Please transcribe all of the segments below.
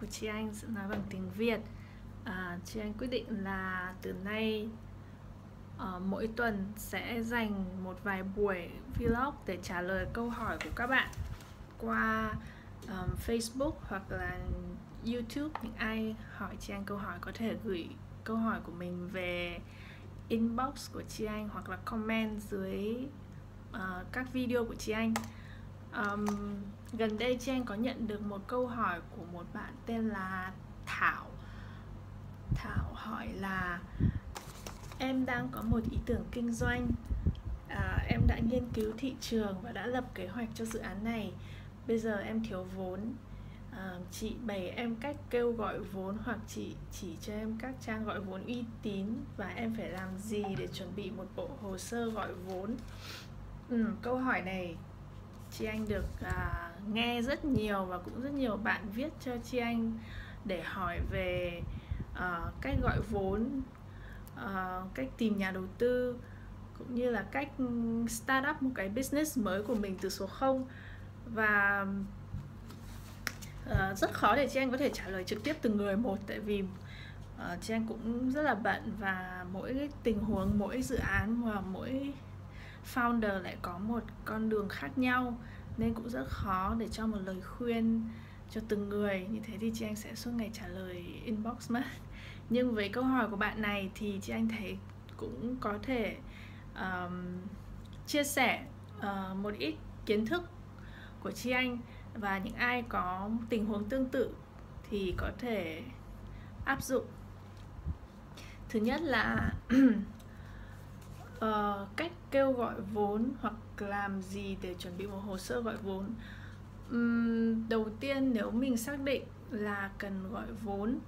của chị Anh sẽ nói bằng tiếng Việt. À, Chị Anh quyết định là từ nay uh, mỗi tuần sẽ dành một vài buổi vlog để trả lời câu hỏi của các bạn qua um, Facebook hoặc là YouTube. Những ai hỏi chị Anh câu hỏi có thể gửi câu hỏi của mình về inbox của chị Anh hoặc là comment dưới uh, các video của chị Anh. Um, gần đây chị anh có nhận được một câu hỏi của một bạn tên là thảo. Thảo hỏi là em đang có một ý tưởng kinh doanh. À, em đã nghiên cứu thị trường và đã lập kế hoạch cho dự án này. Bây giờ em thiếu vốn. À, chị bày em cách kêu gọi vốn hoặc chị chỉ cho em các trang gọi vốn uy tín và em phải làm gì để chuẩn bị một bộ hồ sơ gọi vốn? Ừ, câu hỏi này chị anh được à, nghe rất nhiều và cũng rất nhiều bạn viết cho chị anh để hỏi về uh, cách gọi vốn uh, cách tìm nhà đầu tư cũng như là cách start up một cái business mới của mình từ số 0 và uh, rất khó để chị anh có thể trả lời trực tiếp từng người một tại vì uh, chị anh cũng rất là bận và mỗi tình huống mỗi dự án và mỗi founder lại có một con đường khác nhau nên cũng rất khó để cho một lời khuyên cho từng người. Như thế thì chị anh sẽ suốt ngày trả lời inbox mất nhưng với câu hỏi của bạn này thì chị anh thấy cũng có thể um, chia sẻ uh, một ít kiến thức của chị anh và những ai có tình huống tương tự thì có thể áp dụng. Thứ nhất là uh, cách kêu gọi vốn hoặc làm gì để chuẩn bị một hồ sơ gọi vốn. Um, đầu tiên nếu mình xác định là cần gọi vốn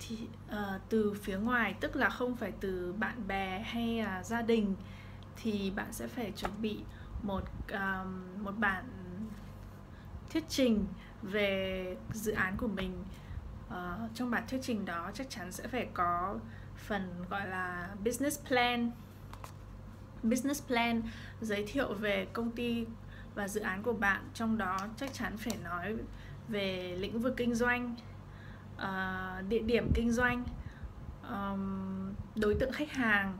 thì uh, từ phía ngoài tức là không phải từ bạn bè hay uh, gia đình thì bạn sẽ phải chuẩn bị một um, một bản thuyết trình về dự án của mình. Uh, trong bản thuyết trình đó chắc chắn sẽ phải có phần gọi là business plan. Business plan giới thiệu về công ty và dự án của bạn trong đó chắc chắn phải nói về lĩnh vực kinh doanh uh, địa điểm kinh doanh um, đối tượng khách hàng.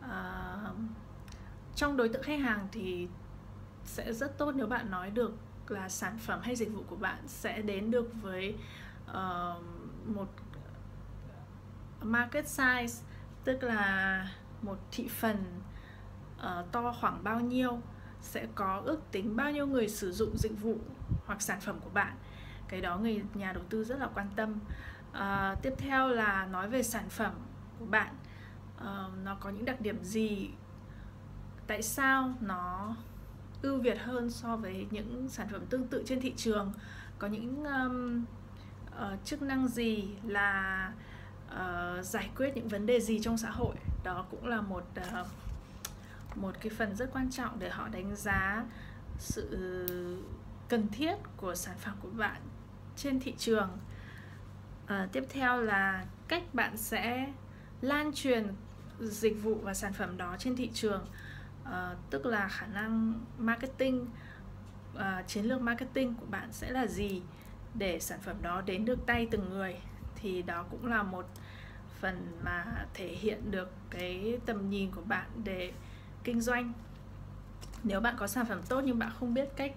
Uh, trong đối tượng khách hàng thì sẽ rất tốt nếu bạn nói được là sản phẩm hay dịch vụ của bạn sẽ đến được với uh, một market size tức là một thị phần uh, to khoảng bao nhiêu sẽ có ước tính bao nhiêu người sử dụng dịch vụ hoặc sản phẩm của bạn cái đó người nhà đầu tư rất là quan tâm. À, tiếp theo là nói về sản phẩm của bạn. À, nó có những đặc điểm gì? Tại sao nó ưu việt hơn so với những sản phẩm tương tự trên thị trường? Có những um, uh, chức năng gì là uh, giải quyết những vấn đề gì trong xã hội? Đó cũng là một uh, một cái phần rất quan trọng để họ đánh giá sự cần thiết của sản phẩm của bạn trên thị trường. À, tiếp theo là cách bạn sẽ lan truyền dịch vụ và sản phẩm đó trên thị trường. À, tức là khả năng marketing à, chiến lược marketing của bạn sẽ là gì để sản phẩm đó đến được tay từng người thì đó cũng là một phần mà thể hiện được cái tầm nhìn của bạn để kinh doanh. Nếu bạn có sản phẩm tốt nhưng bạn không biết cách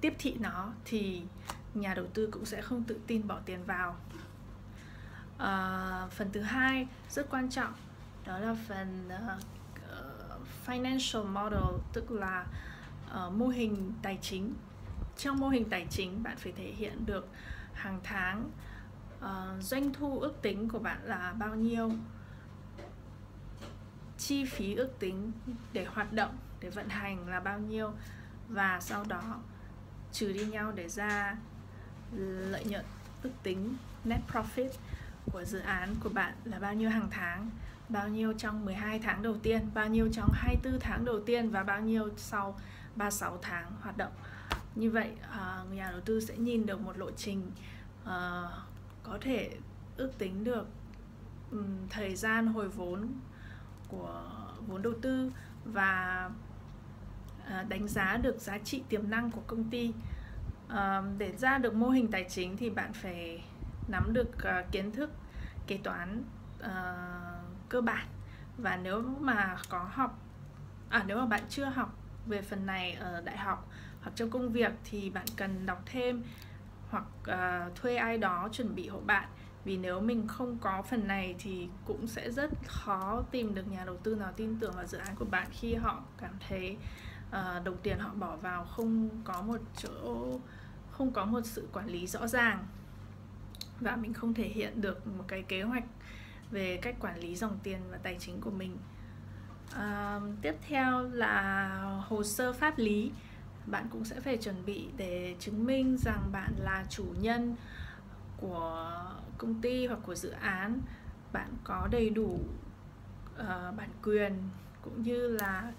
tiếp thị nó thì nhà đầu tư cũng sẽ không tự tin bỏ tiền vào. À, phần thứ hai rất quan trọng đó là phần uh, financial model tức là uh, mô hình tài chính. Trong mô hình tài chính bạn phải thể hiện được hàng tháng uh, doanh thu ước tính của bạn là bao nhiêu chi phí ước tính để hoạt động để vận hành là bao nhiêu và sau đó trừ đi nhau để ra lợi nhuận ước tính, net profit của dự án của bạn là bao nhiêu hàng tháng? Bao nhiêu trong 12 tháng đầu tiên, bao nhiêu trong 24 tháng đầu tiên và bao nhiêu sau 36 tháng hoạt động? Như vậy người nhà đầu tư sẽ nhìn được một lộ trình ờ, có thể ước tính được thời gian hồi vốn của vốn đầu tư và ờ, đánh giá được giá trị tiềm năng của công ty để ra được mô hình tài chính thì bạn phải nắm được uh, kiến thức kế toán uh, cơ bản. Và nếu mà có học à nếu mà bạn chưa học về phần này ở đại học hoặc trong công việc thì bạn cần đọc thêm hoặc uh, thuê ai đó chuẩn bị hộ bạn. Vì nếu mình không có phần này thì cũng sẽ rất khó tìm được nhà đầu tư nào tin tưởng vào dự án của bạn khi họ cảm thấy Ờ, đồng tiền họ bỏ vào không có một chỗ không có một sự quản lý rõ ràng. Và mình không thể hiện được một cái kế hoạch về cách quản lý dòng tiền và tài chính của mình. À, tiếp theo là hồ sơ pháp lý. Bạn cũng sẽ phải chuẩn bị để chứng minh rằng bạn là chủ nhân của công ty hoặc của dự án. Bạn có đầy đủ uh, bản quyền cũng như là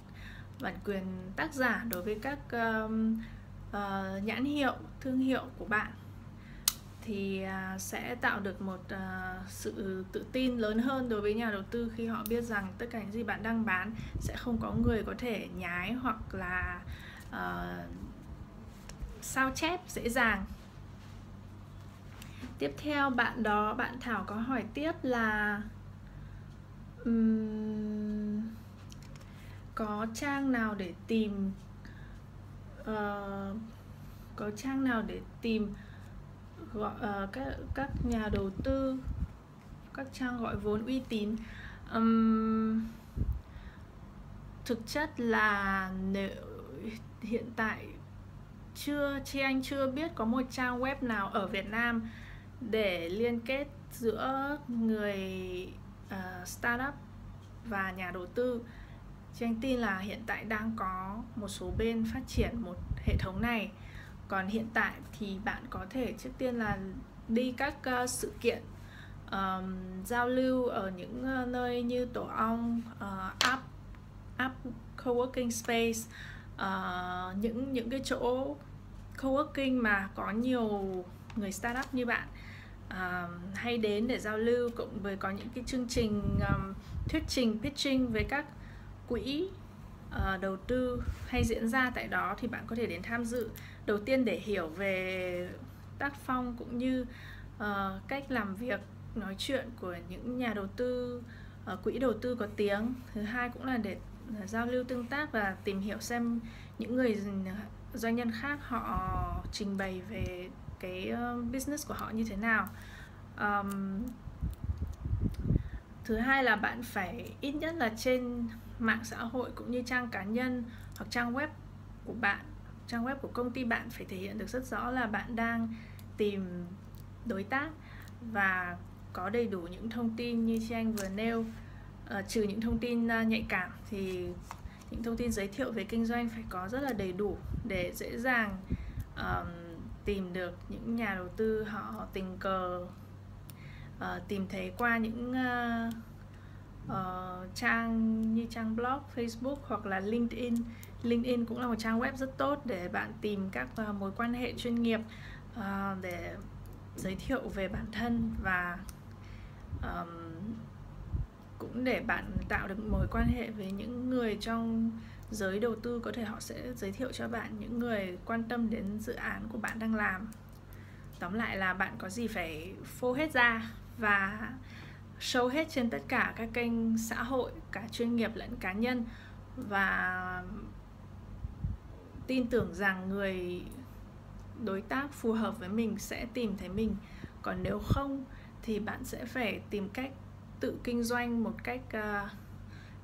bản quyền tác giả đối với các um, uh, nhãn hiệu thương hiệu của bạn thì uh, sẽ tạo được một uh, sự tự tin lớn hơn đối với nhà đầu tư khi họ biết rằng tất cả những gì bạn đang bán sẽ không có người có thể nhái hoặc là uh, sao chép dễ dàng. Tiếp theo bạn đó bạn thảo có hỏi tiếp là um, có trang nào để tìm uh, có trang nào để tìm gọi uh, các các nhà đầu tư các trang gọi vốn uy tín? Um, thực chất là nếu hiện tại chưa chị anh chưa biết có một trang web nào ở Việt Nam để liên kết giữa người uh, startup và nhà đầu tư. Chứ anh tin là hiện tại đang có một số bên phát triển một hệ thống này. Còn hiện tại thì bạn có thể trước tiên là đi các uh, sự kiện um, giao lưu ở những uh, nơi như tổ ong uh, app app coworking space uh, những những cái chỗ coworking mà có nhiều người startup như bạn uh, hay đến để giao lưu cộng với có những cái chương trình um, thuyết trình pitching với các quỹ uh, đầu tư hay diễn ra tại đó thì bạn có thể đến tham dự. Đầu tiên để hiểu về tác phong cũng như uh, cách làm việc nói chuyện của những nhà đầu tư uh, quỹ đầu tư có tiếng. Thứ hai cũng là để giao lưu tương tác và tìm hiểu xem những người doanh nhân khác họ trình bày về cái business của họ như thế nào. Um, thứ hai là bạn phải ít nhất là trên mạng xã hội cũng như trang cá nhân hoặc trang web của bạn trang web của công ty bạn phải thể hiện được rất rõ là bạn đang tìm đối tác và có đầy đủ những thông tin như chị anh vừa nêu. À, trừ những thông tin uh, nhạy cảm thì những thông tin giới thiệu về kinh doanh phải có rất là đầy đủ để dễ dàng um, tìm được những nhà đầu tư họ tình cờ uh, tìm thấy qua những uh, uh, trang như trang blog, Facebook hoặc là LinkedIn. LinkedIn cũng là một trang web rất tốt để bạn tìm các uh, mối quan hệ chuyên nghiệp uh, để giới thiệu về bản thân và um, cũng để bạn tạo được mối quan hệ với những người trong giới đầu tư có thể họ sẽ giới thiệu cho bạn những người quan tâm đến dự án của bạn đang làm tóm lại là bạn có gì phải phô hết ra và show hết trên tất cả các kênh xã hội cả chuyên nghiệp lẫn cá nhân. Và tin tưởng rằng người đối tác phù hợp với mình sẽ tìm thấy mình. Còn nếu không thì bạn sẽ phải tìm cách tự kinh doanh một cách uh,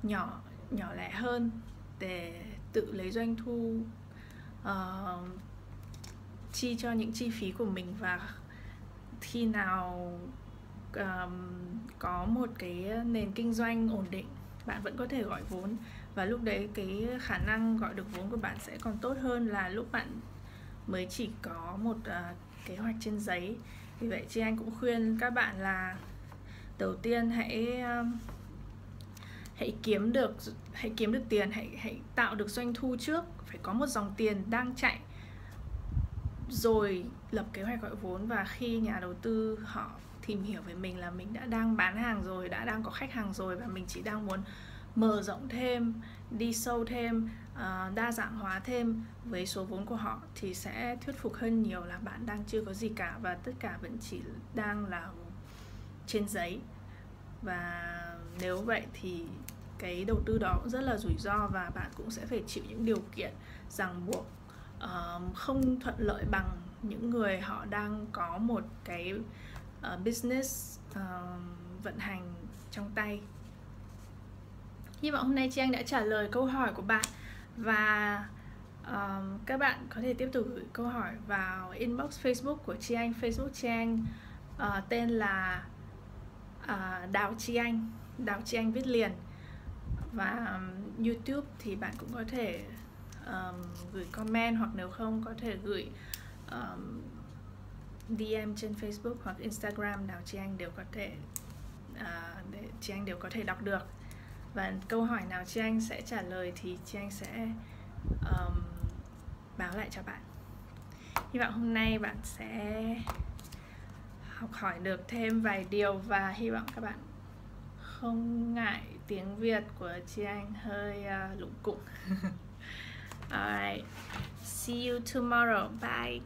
nhỏ nhỏ lẻ hơn để tự lấy doanh thu uh, chi cho những chi phí của mình. Và khi nào um, có một cái nền kinh doanh ổn định bạn vẫn có thể gọi vốn. Và lúc đấy cái khả năng gọi được vốn của bạn sẽ còn tốt hơn là lúc bạn mới chỉ có một uh, kế hoạch trên giấy. Vì vậy chị anh cũng khuyên các bạn là đầu tiên hãy uh, hãy kiếm được hãy kiếm được tiền hãy hãy tạo được doanh thu trước. Phải có một dòng tiền đang chạy rồi lập kế hoạch gọi vốn. Và khi nhà đầu tư họ tìm hiểu về mình là mình đã đang bán hàng rồi đã đang có khách hàng rồi và mình chỉ đang muốn mở rộng thêm đi sâu thêm uh, đa dạng hóa thêm với số vốn của họ thì sẽ thuyết phục hơn nhiều là bạn đang chưa có gì cả và tất cả vẫn chỉ đang là trên giấy. Và nếu vậy thì cái đầu tư đó cũng rất là rủi ro và bạn cũng sẽ phải chịu những điều kiện ràng buộc uh, không thuận lợi bằng những người họ đang có một cái uh, business uh, vận hành trong tay. Hy vọng hôm nay chị anh đã trả lời câu hỏi của bạn và um, các bạn có thể tiếp tục gửi câu hỏi vào inbox facebook của chị anh. Facebook chị anh uh, tên là uh, đào chi anh đào chi anh viết liền. Và um, youtube thì bạn cũng có thể um, gửi comment hoặc nếu không có thể gửi um, DM trên Facebook hoặc Instagram nào chị anh đều có thể uh, để chị anh đều có thể đọc được và câu hỏi nào chị anh sẽ trả lời thì chị anh sẽ um, báo lại cho bạn hy vọng hôm nay bạn sẽ học hỏi được thêm vài điều và hy vọng các bạn không ngại tiếng Việt của chị anh hơi uh, lụng cụng Alright, see you tomorrow. Bye.